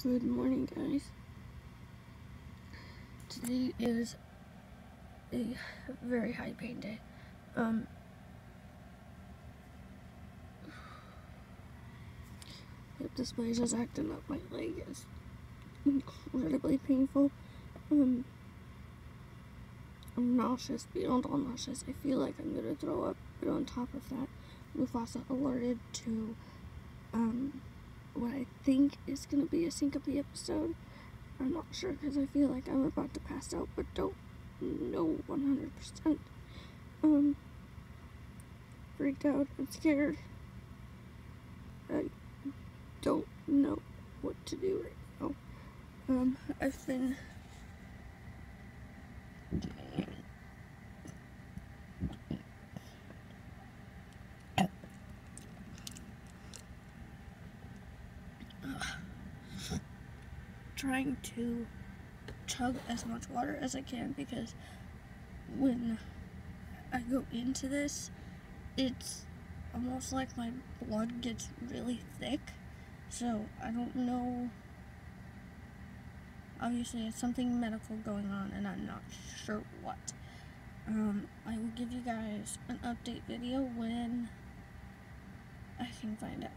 Good morning, guys. Today is a very high pain day. Um, yep, this place is acting up. My leg is incredibly painful. Um, I'm nauseous, beyond all nauseous. I feel like I'm gonna throw up. But on top of that, Mufasa alerted to um, what I think is going to be a syncope episode. I'm not sure because I feel like I'm about to pass out, but don't know 100%. Um, freaked out. I'm scared. I don't know what to do right now. Um, I've been trying to chug as much water as I can because when I go into this, it's almost like my blood gets really thick. So I don't know. Obviously, it's something medical going on, and I'm not sure what. Um, I will give you guys an update video when I can find out.